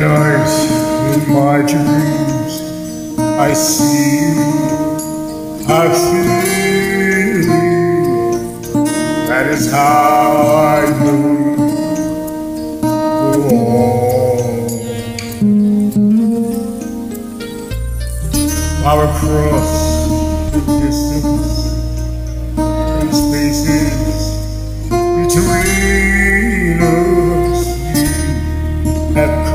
my dreams I see, I feel. That is how I know go on. Far across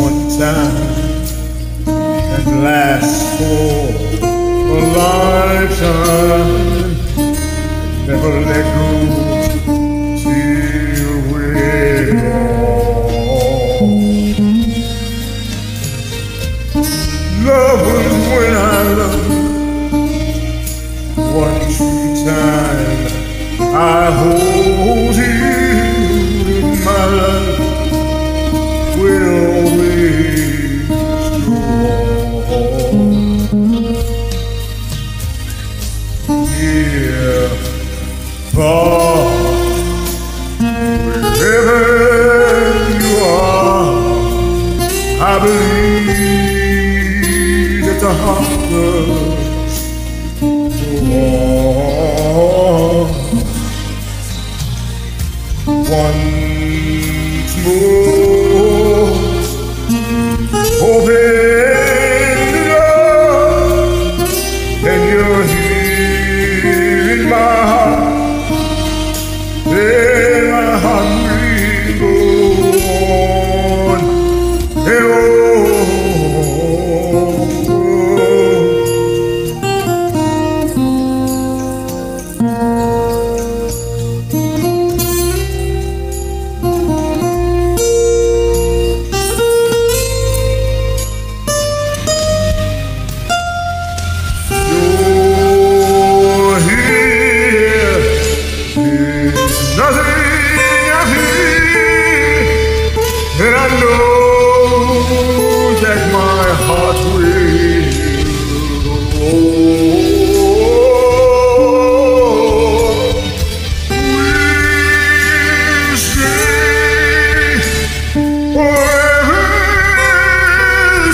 one time and last for a lifetime. Never let go till we're gone. Love when I loved you. One true time I hold believe that the heart